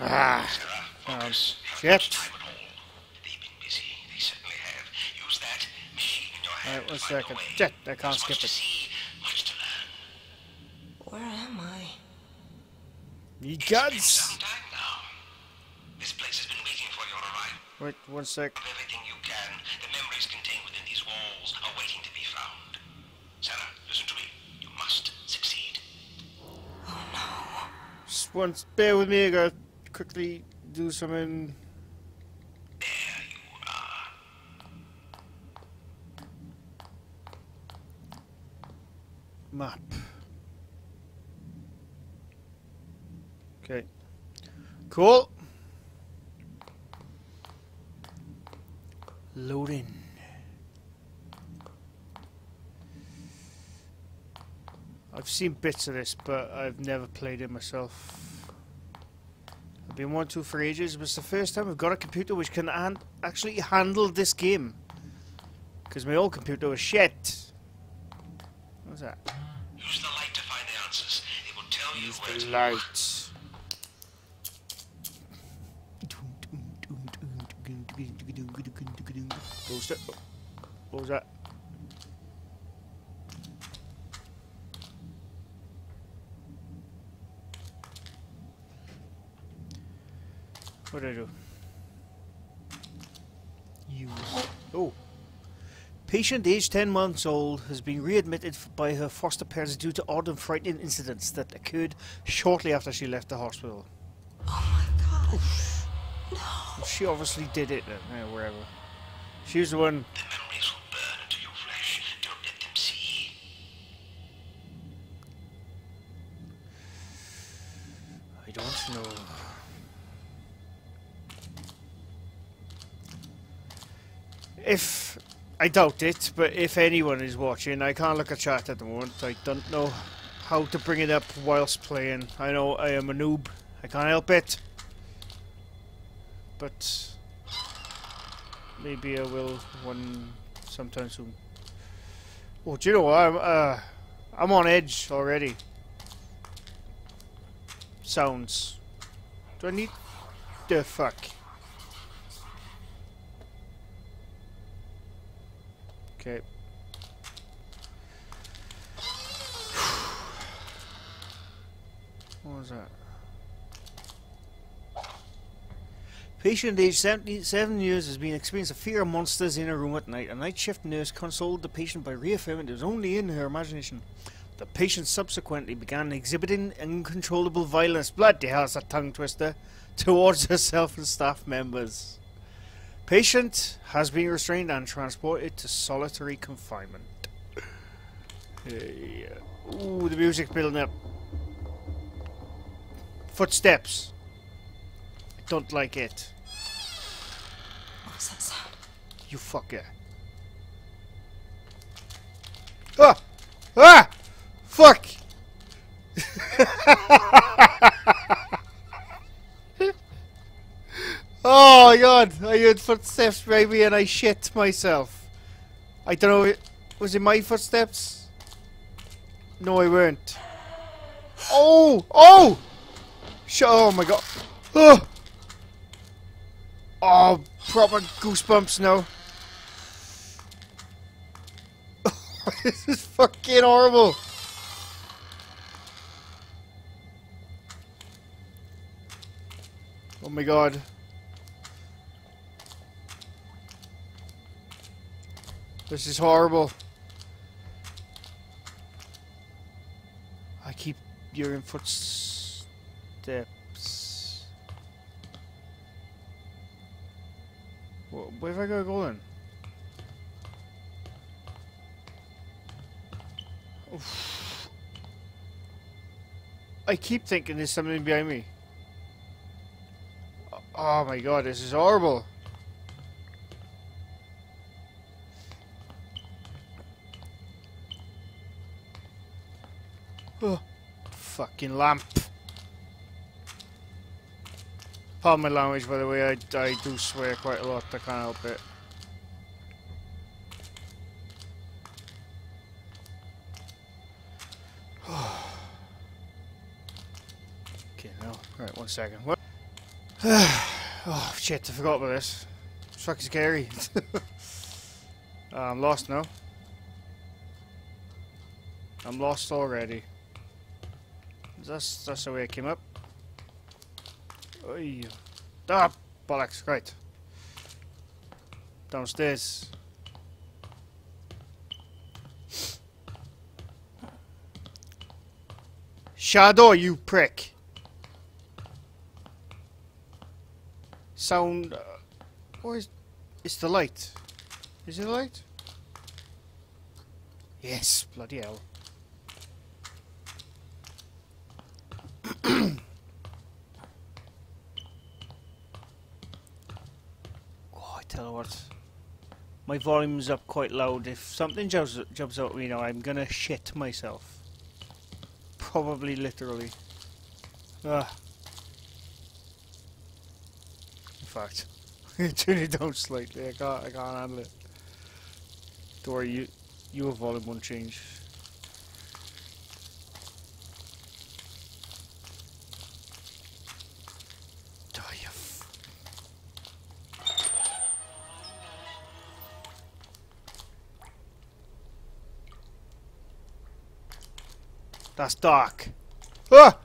Ah. Focus. shit. Time at all. They've been busy. They certainly have. Use that machine in your hand Alright, one second. Shit, I can't skip it. see, much to learn. Where am I? It's gods! some time now. This place has been waiting for your arrival. Wait, one sec. Everything you can, the memories contained within these walls are waiting to be found. Sarah, listen to me. You must succeed. Just once, bear with me, gotta quickly do something. Map. Okay. Cool. Loading. I've seen bits of this, but I've never played it myself. Been wanting to for ages, but it's the first time we've got a computer which can han actually handle this game. Because my old computer was shit. What's that? Use the light to find the answers. It will tell you Use where the to light. What was that? What was that? What did I do? Use. Oh. Patient aged 10 months old has been readmitted by her foster parents due to odd and frightening incidents that occurred shortly after she left the hospital. Oh my god. Well, she obviously did it then, eh, wherever. She was the one. If. I doubt it, but if anyone is watching, I can't look at chat at the moment. I don't know how to bring it up whilst playing. I know I am a noob. I can't help it. But. Maybe I will one sometime soon. Oh, do you know what? I'm, uh, I'm on edge already. Sounds. Do I need the fuck? Okay. What was that? Patient aged 77 years has been experiencing a fear of monsters in her room at night. A night shift nurse consoled the patient by reaffirming it was only in her imagination. The patient subsequently began exhibiting uncontrollable violence, bloody hell, it's a tongue twister, towards herself and staff members. Patient has been restrained and transported to solitary confinement. Hey, uh, ooh, the music building up. Footsteps. I don't like it. What was that sound? You fucker. Ah! Ah! Fuck! oh my god! I heard footsteps maybe and I shit myself. I don't know. It, was it my footsteps? No, I weren't. Oh! Oh! Sh oh my god. Oh! Oh, proper goosebumps now. this is fucking horrible. Oh my god. This is horrible. I keep hearing footsteps. Where have I gotta go then? Oof. I keep thinking there's something behind me. Oh my god, this is horrible. Oh, fucking lamp. Pardon my language, by the way, I, I do swear quite a lot, I can't help it. Okay, now, right, one second. What? oh shit! I forgot about this. It's fucking scary. uh, I'm lost now. I'm lost already. That's that's the way I came up. Oy. Ah, bollocks! Right. Downstairs. Shadow, you prick! Sound. Uh, where's. It's the light. Is it the light? Yes, bloody hell. oh, I tell you what. My volume's up quite loud. If something jumps, jumps out at me now, I'm gonna shit myself. Probably literally. Ah. In fact, turn it down slightly. I can't. I can't handle it. Don't worry, you, your volume won't change. That's dark. Ah!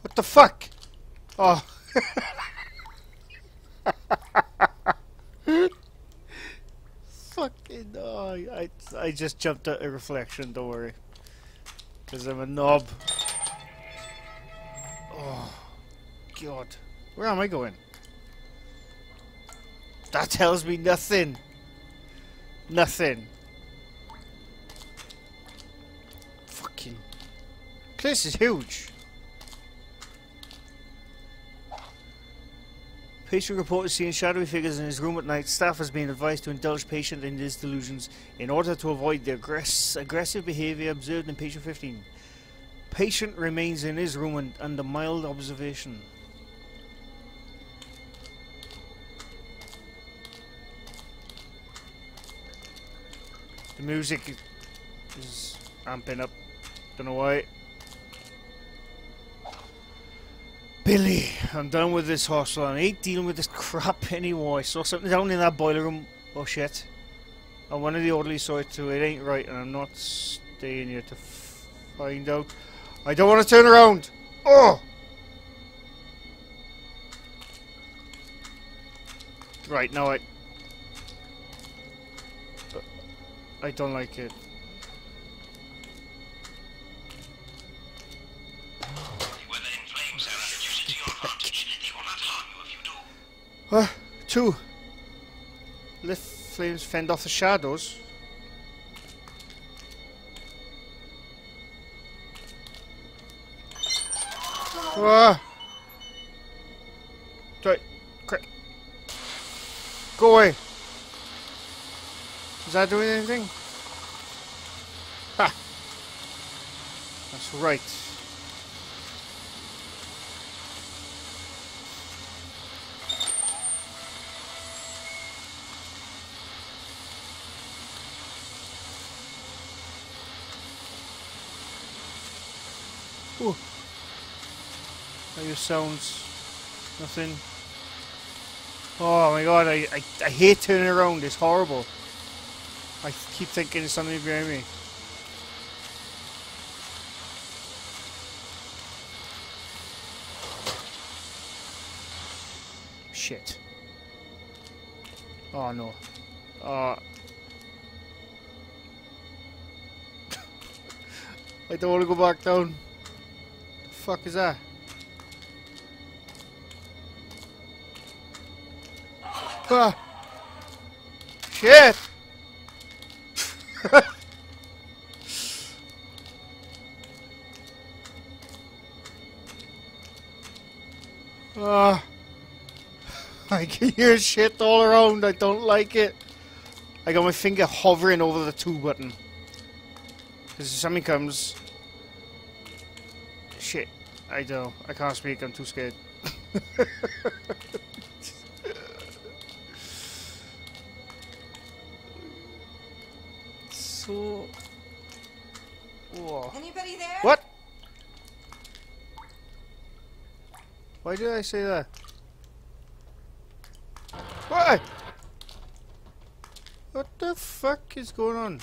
What the fuck? Oh. Fucking oh, I I just jumped at a reflection, don't worry. Cause I'm a knob. Oh god. Where am I going? That tells me nothing. Nothing. Place is huge. Patient reported seeing shadowy figures in his room at night. Staff has been advised to indulge patient in his delusions in order to avoid the aggress- aggressive behavior observed in patient 15. Patient remains in his room and under mild observation. The music is amping up. Don't know why. Billy, I'm done with this hostel. I ain't dealing with this crap anymore. I saw something down in that boiler room. Oh shit. And one of the orderlies saw it too. It ain't right, and I'm not staying here to find out. I don't want to turn around. Oh! Right, now I... I don't like it. Uh, two. Lift flames fend off the shadows. Ah! Right, quick. Go away. Is that doing anything? Ha! That's right. Sounds? Nothing. Oh my god, I, I, I hate turning around, it's horrible. I keep thinking there's something behind me. Shit. Oh no. Uh, I don't want to go back down. The fuck is that? Shit! Ah. I can hear shit all around. I don't like it. I got my finger hovering over the two button. Because if something comes. Shit. I don't. I can't speak. I'm too scared. Why did I say that? What? What the fuck is going on?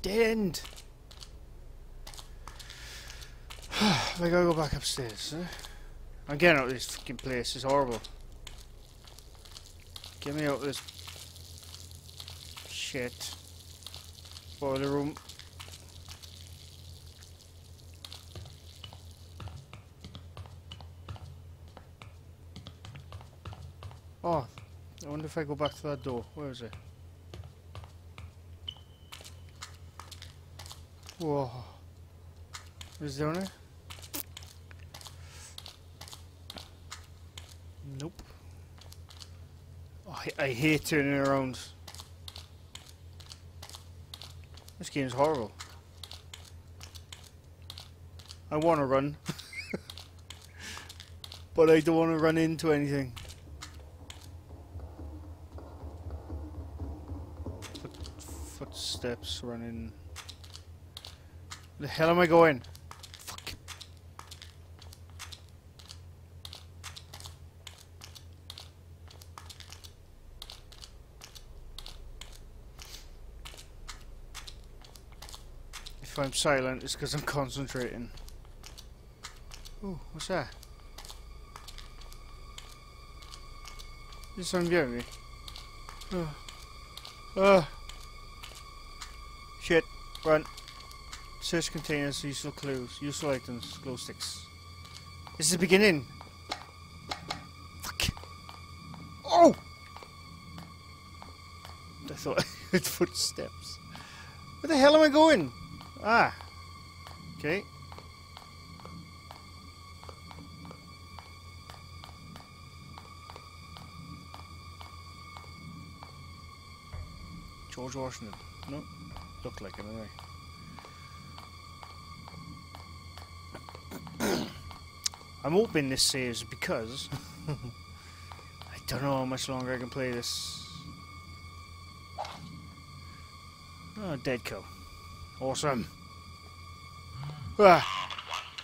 Dead end. I gotta go back upstairs. Eh? I'm getting out of this fucking place. It's horrible. Get me out of this shit. Boiler room. Wonder if I go back to that door. Where is it? Whoa. Is down there? Nope. Oh, I, I hate turning around. This game's horrible. I want to run. but I don't want to run into anything. Footsteps running. The hell am I going? Fuck. If I'm silent, it's because I'm concentrating. Oh, what's that? Is someone behind me? Oh. Oh. Run. Search containers, useful clues, useful items, glow sticks. This is the beginning. Fuck. Oh! I thought I heard footsteps. Where the hell am I going? Ah. Okay. George Washington. No. Looked like him anyway. I'm hoping this saves because I don't know how much longer I can play this. Oh, dead cow. Awesome. Ah,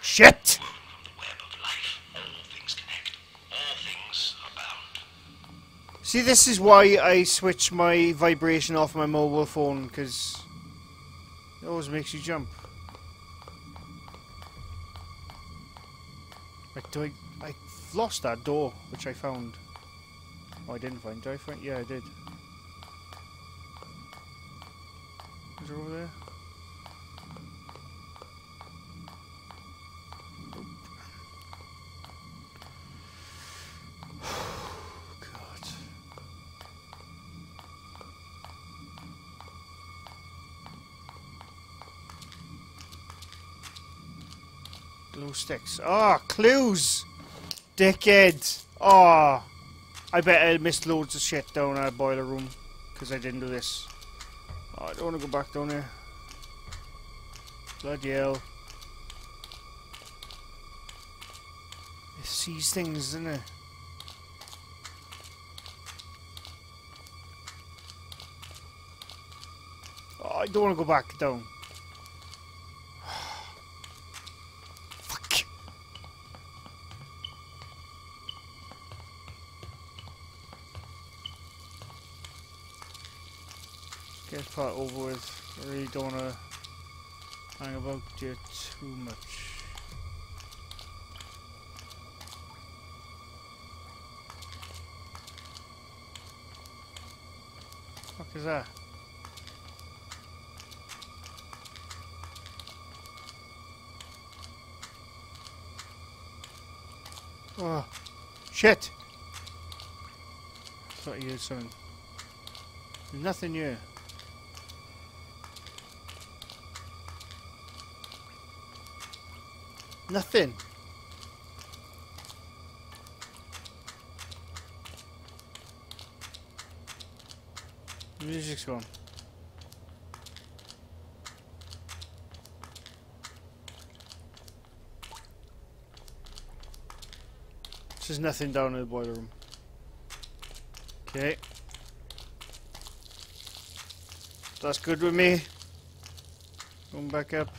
shit! Woven from the web of life, all things connect. All things are bound. See, this is why I switch my vibration off my mobile phone because it always makes you jump. Like, do I? I lost that door, which I found. Oh, I didn't find. Did I find? Yeah, I did. Is it over there? Sticks. Ah, clues! Dickhead! Ah. I bet I missed loads of shit down our boiler room. Because I didn't do this. Oh, I don't want to go back down there. Bloody hell. It sees things, doesn't it? Oh, I don't want to go back down. This part over with. I really don't want to hang about here too much. fuck is that? Oh, shit! Thought you had something. Nothing here. Nothing. Music's gone. There's nothing down in the boiler room. Okay. That's good with me. Going back up.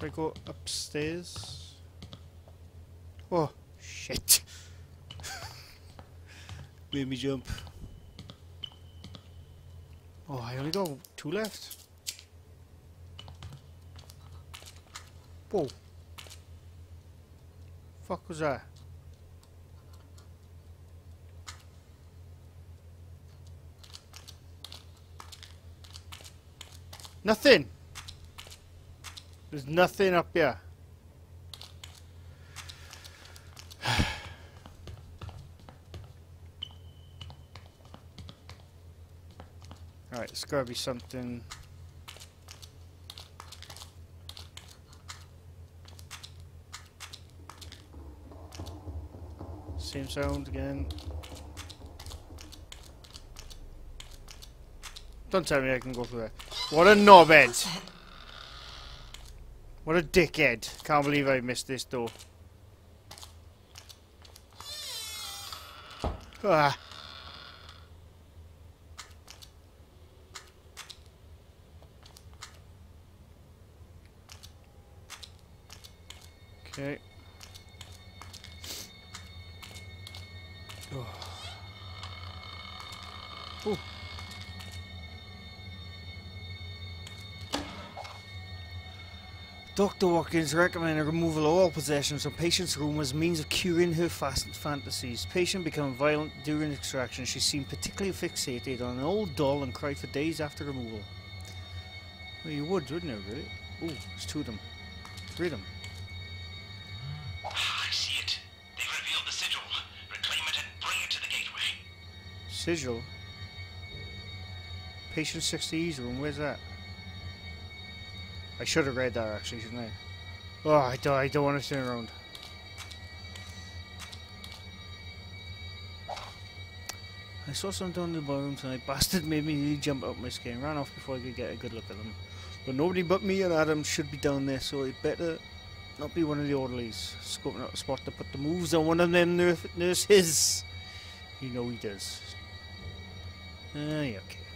Should I go upstairs? Oh, shit. Made me jump. Oh, I only got two left. Whoa. Fuck was that? Nothing. There's nothing up here. Alright, it's gotta be something. Same sound again. Don't tell me I can go through that. What a knobhead! What a dickhead. Can't believe I missed this door. Ah. Dr. Watkins recommended removal of all possessions from patient's room as means of curing her fast fantasies. Patient became violent during extraction. She seemed particularly fixated on an old doll and cried for days after removal. Well, you would, wouldn't you, really? Ooh, there's two of them. Three of them. Ah, I see it. They've revealed the sigil. Reclaim it and bring it to the gateway. Sigil. Patient 60's room, where's that? I should have read that actually, shouldn't I? Oh, I don't, I don't want to turn around. I saw some down in the ballroom tonight. Bastard made me nearly jump out my skin. Ran off before I could get a good look at them. But nobody but me and Adam should be down there, so it better not be one of the orderlies. Scoping out a spot to put the moves on one of them nur- nurses. You know he does. Ah, yeah, okay.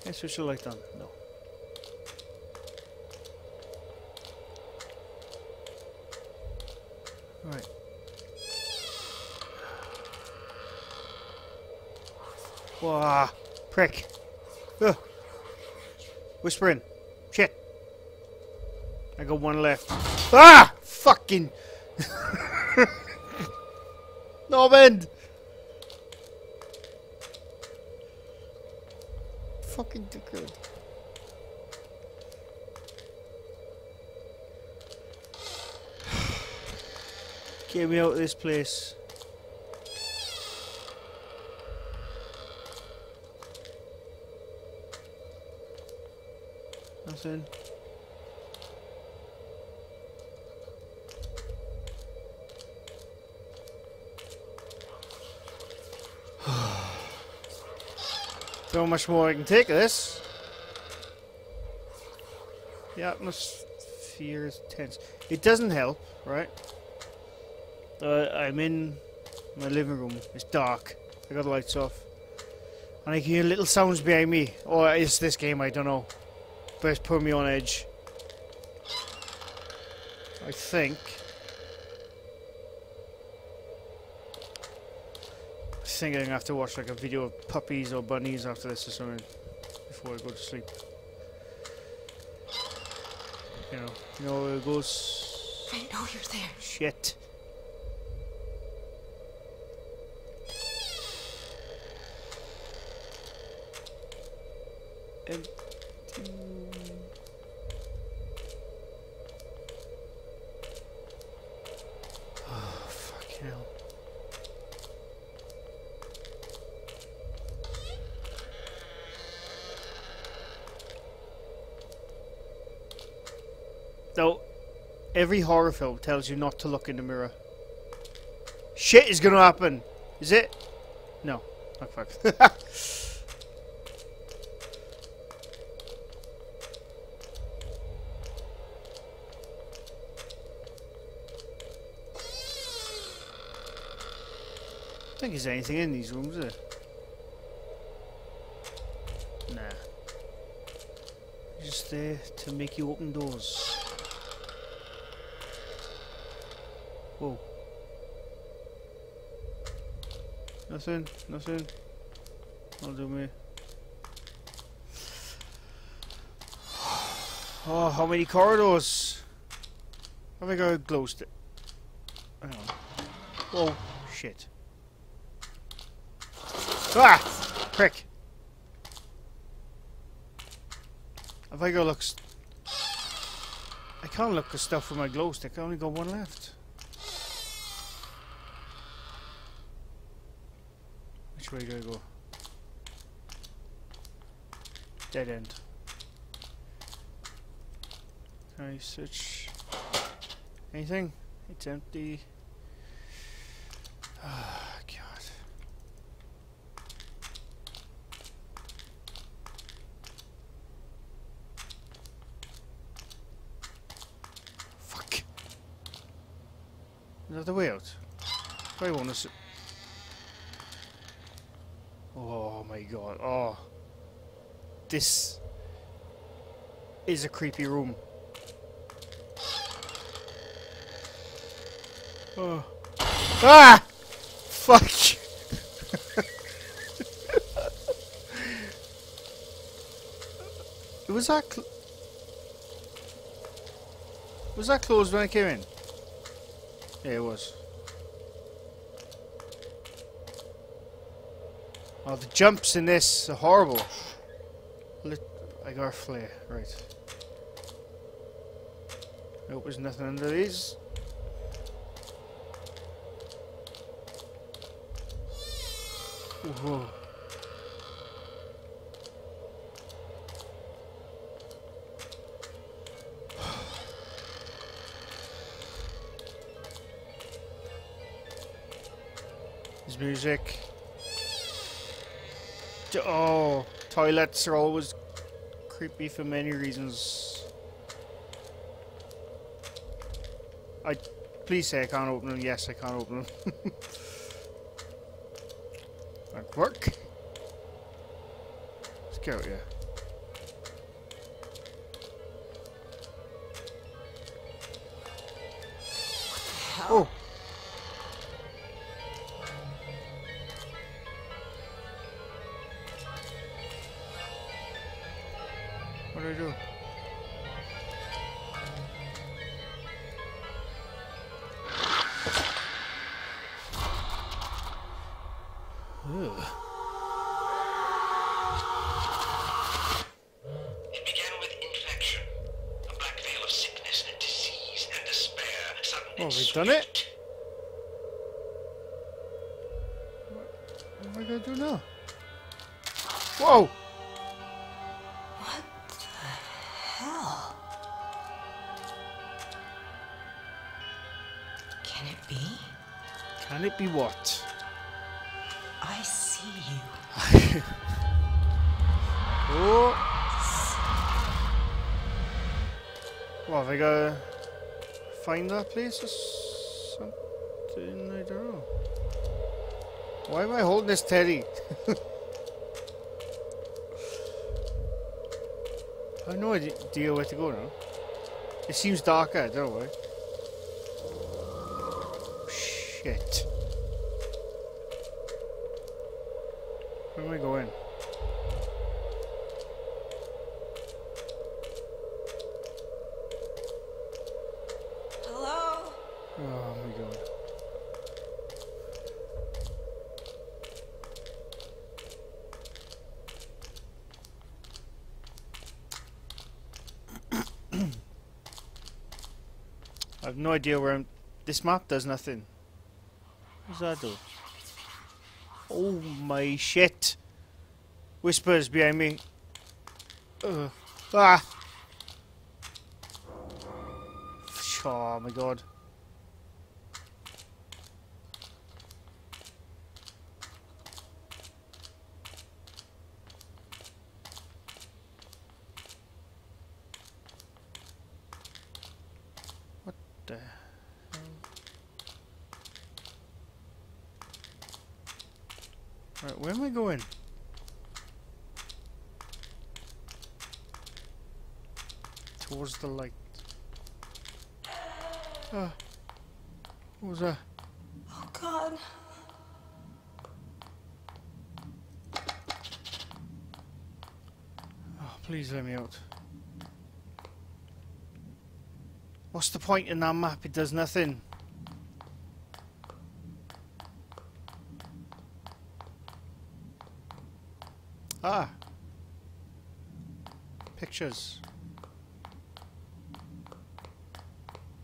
Can I switch the light on? No. Right. Wah! Prick! Ugh! Whispering! Shit! I got one left. Ah! Fucking! no Fucking dickhead. Get me out of this place. Nothing. So much more I can take of this. The atmosphere is tense. It doesn't help, right? Uh, I'm in my living room. It's dark. I got the lights off. And I can hear little sounds behind me. Or it's this game, I don't know. But it's putting me on edge. I think. Think I'm gonna have to watch like a video of puppies or bunnies after this or something. Before I go to sleep. You know, you know where it goes. I know you're there. Shit. And mm, every horror film tells you not to look in the mirror. Shit is gonna happen. Is it? No. Oh fuck. I think there's anything in these rooms, is there? Nah. Just there to make you open doors. Whoa. Nothing, nothing. I'll do me. Oh, how many corridors? I got a glow stick? Hang on. Whoa, shit. Ah! Prick! I got look? I can't look at stuff with my glow stick. I only got one left. Which way do I go? Dead end. Can I search anything? It's empty. Ah, God. Fuck. The way out? Do I want to. Oh my god. Oh. This is a creepy room. Oh. Ah! Fuck! was that Was that closed when I came in? Yeah, it was. Oh, the jumps in this are horrible. Lit I got a flare, right. Nope, there's nothing under these. Whoa. There's music. Oh, toilets are always creepy for many reasons. I please say I can't open them. Yes, I can't open them. Work. Let's go, yeah. Sudden Oh, we've done it? swift. What am I gonna do now? Whoa! What the hell? Can it be? Can it be what? I see you. Oh! Well, have I gotta find that place or something? I don't know. Why am I holding this teddy? I have no idea where to go now. It seems darker, I don't know why. Shit. Where am I going? Hello? Oh my god. I have no idea where I'm. This map does nothing. What does that do? Oh my shit! Whispers behind me. Ugh. Ah! Oh my god. What the hell? Right, where am I going? Towards the light. Ah. What was that? Oh, God. Oh, please let me out. What's the point in that map? It does nothing. Ah. Pictures.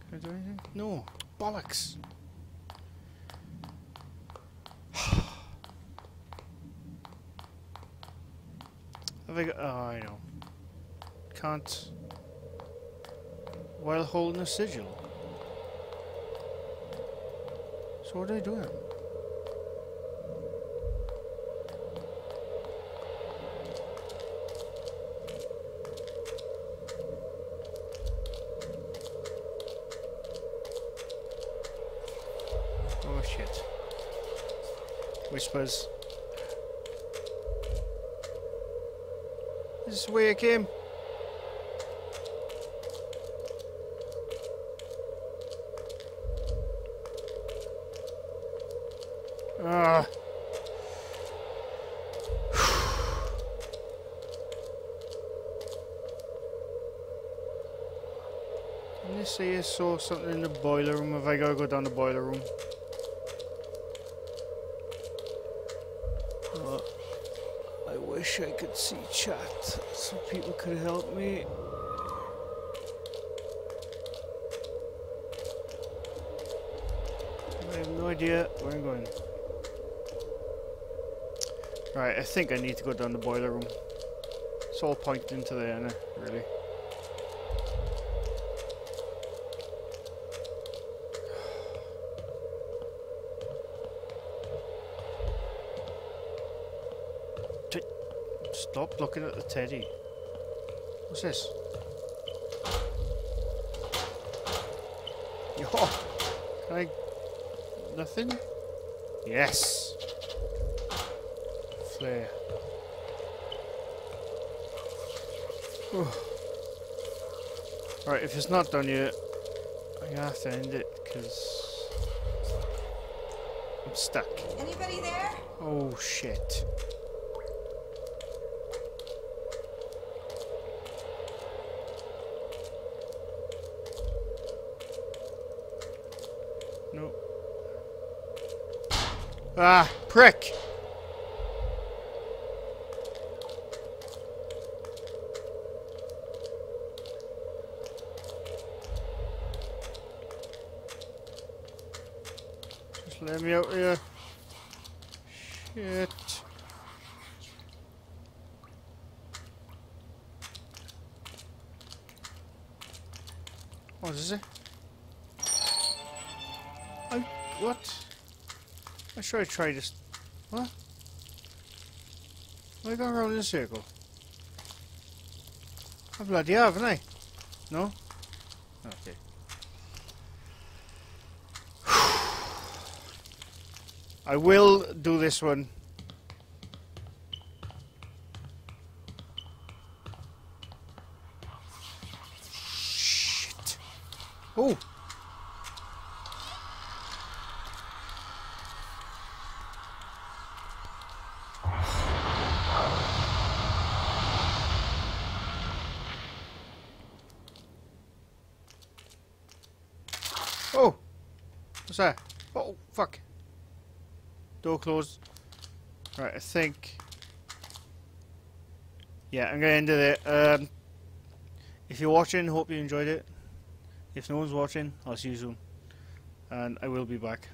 Can I do anything? No. Bollocks. Have I got... Oh, I know. Can't... While holding a sigil. So what are they doing? Oh shit. Whispers. Is this the way I came? Saw something in the boiler room? Have I gotta go down the boiler room? I wish I could see chat so people could help me. I have no idea where I'm going. Right, I think I need to go down the boiler room. It's all pointing to there, innit? Really. Stop looking at the teddy. What's this? Yo! Can I... Nothing? Yes! Flare. Right, if it's not done yet, I'm gonna have to end it, because... I'm stuck. Anybody there? Oh shit. No. Ah, prick! Just let me out here. Shit. What is it? I what? I should I try this. What? I going around in a circle? I bloody have, haven't I? No? Okay. I will do this one. Shit. Oh. Oh. What's that? Oh, fuck. Door closed. Right, I think. Yeah, I'm gonna end it there. Um, if you're watching, hope you enjoyed it. If no one's watching, I'll see you soon. And I will be back.